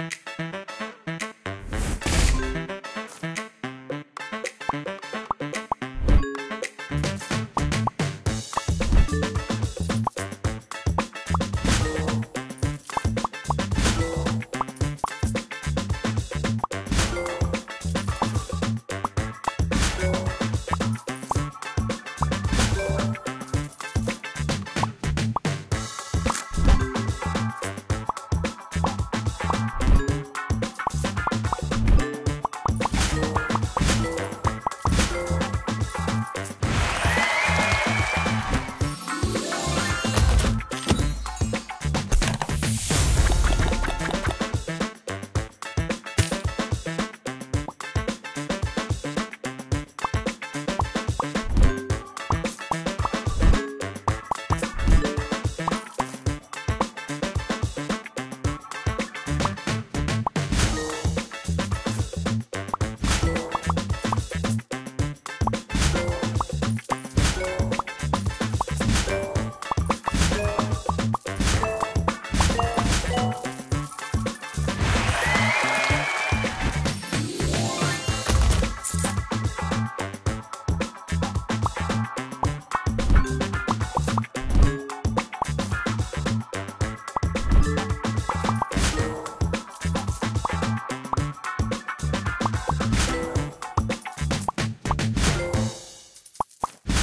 you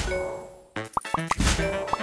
you